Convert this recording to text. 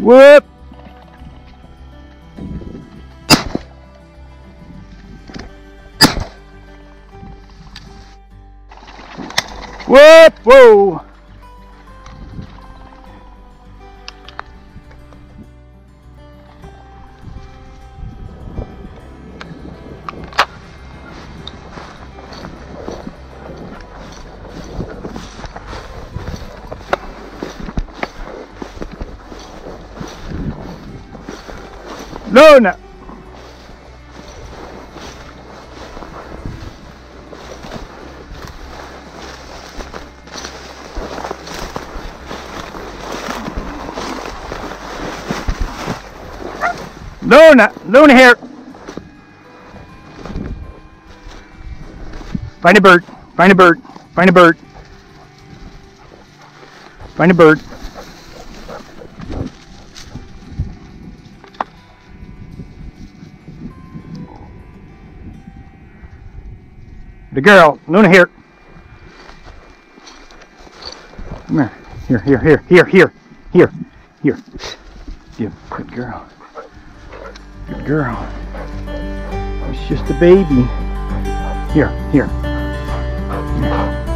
Whoop! Whoop! Whoa! Luna! Luna! Luna here! Find a bird. Find a bird. Find a bird. Find a bird. The girl. Luna here. Come here. Here, here, here, here, here, here, here. You good girl. Good girl. It's just a baby. Here, here. Here.